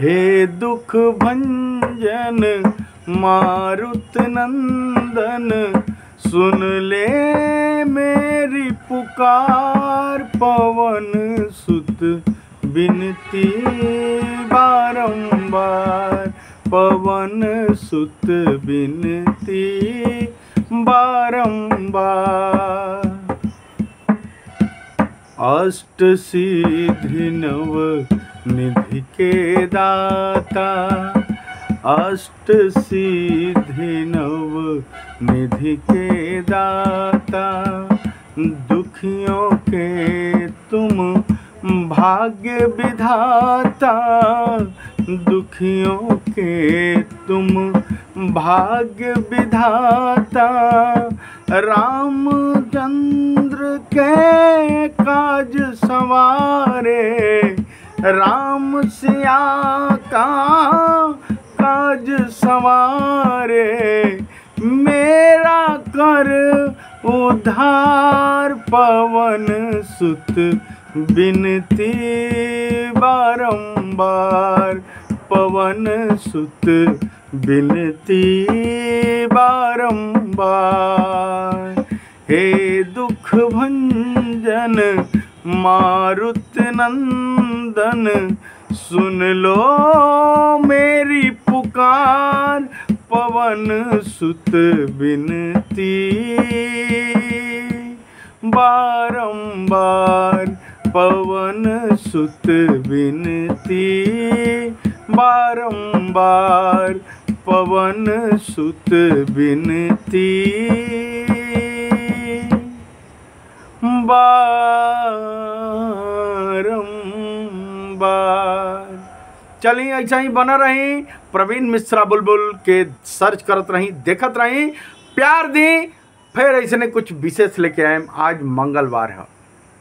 हे दुख भंजन, मारुत नंदन, सुन ले मेरी पुकार, पवन सुत बिनती बारंबार। पवन सुत बिनती बारंबार। अष्ट सिद्धि नव निधि के दाता, अष्ट सिद्धि नव निधि के दाता, दुखियों के तुम भाग्य विधाता, दुखियों के तुम भाग्य विधाता, रामचंद्र के काज सवारे राम सिया का काज सवारे, मेरा कर उधार पवन सुत बिनती बारंबार पवन सुत बिनती बारंबार। हे दुख भंजन मारुत नंदन, सुन लो मेरी पुकार, पवन सुत बिनती। बारंबार पवन सुत बिनती। बारंबार पवन सुत बिनती। बारंबार चलिए, ऐसा ही बना रही प्रवीण मिश्रा बुलबुल के सर्च करत रही, देखत रही। प्यार दी, फिर ऐसे कुछ विशेष लेके आए। आज मंगलवार है।